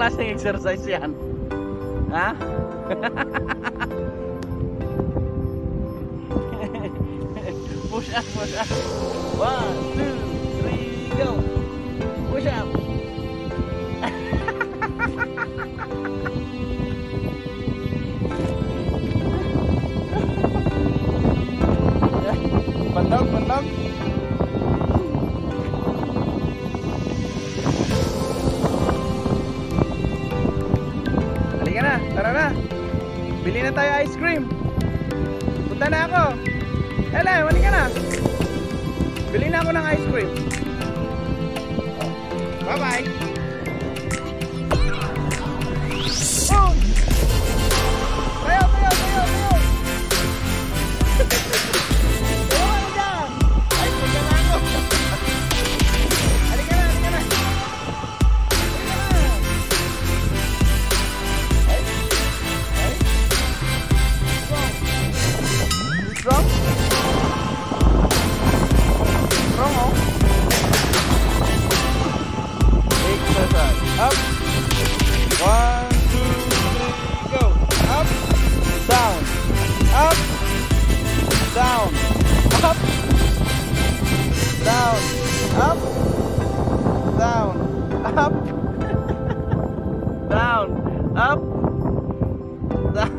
kelas nih exercise yan. Ha? push up, push up. One, two, na, tara na. Bili na tayo ice cream. Punta na ako. Hele, halika na. Bili na ako ng ice cream. Bye-bye. Up. Down. Up. Down. Up. Down. Up. Down.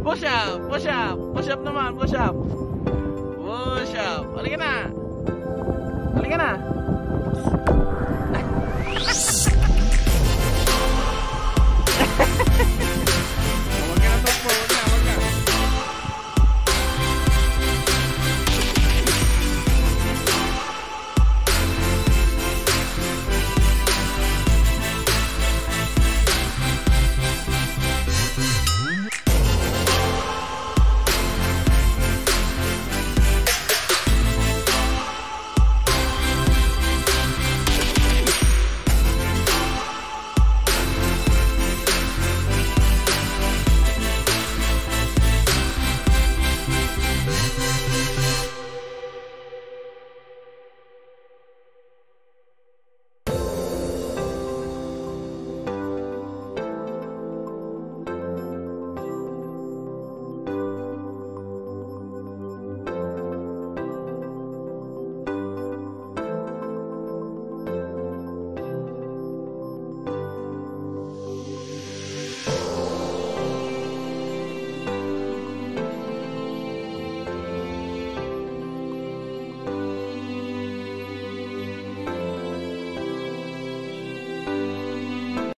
push up. Push up. Push up naman. Push up. Push up. Halika na. Halika na.